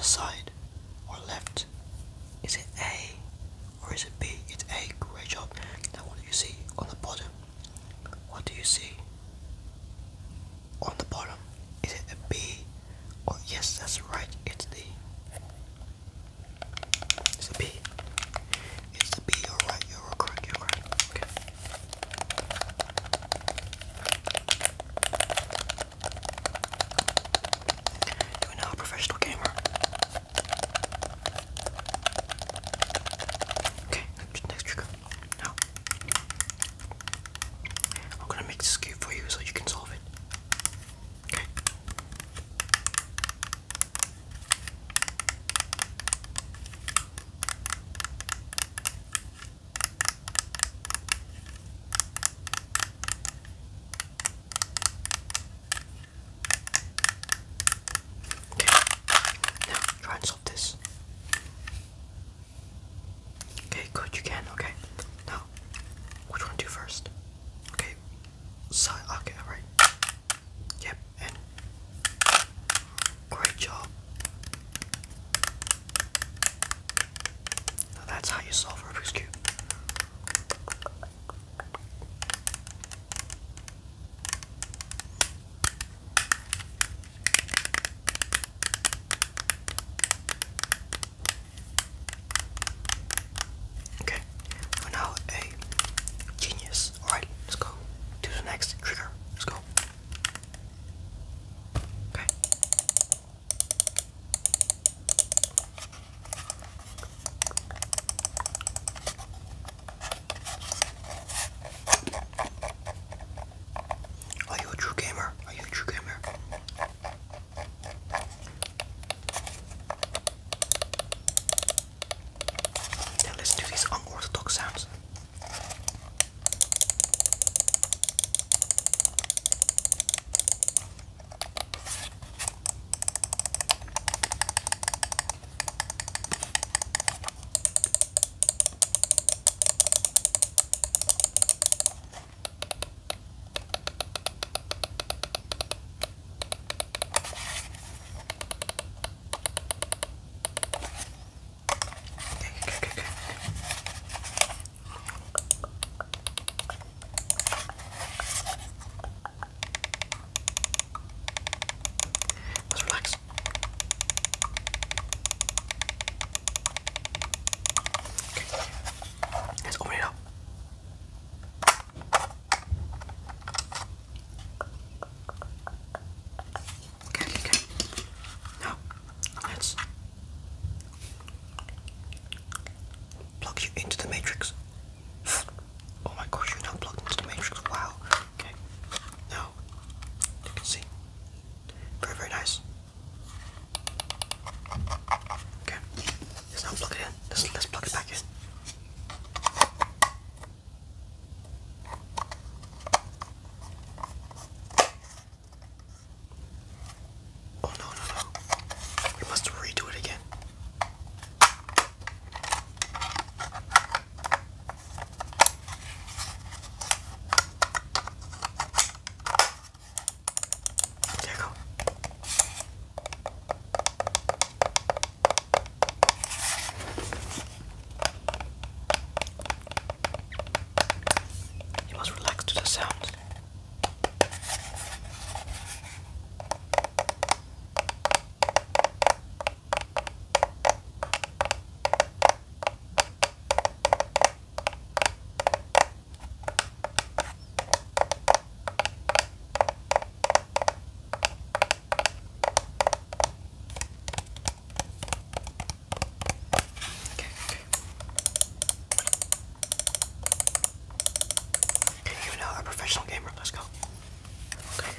the side or left? Is it A or is it B? It's A, great job. Now what do you see on the bottom? What do you see on the bottom? make this cube for you so you can solve it. Okay. Okay, now try and solve this. Okay, good, you can, okay. That's how you solve Rubik's Cube. Okay, we're now a genius. Alright, let's go to the next trigger. Let's go. Original gamer, let's go. Okay,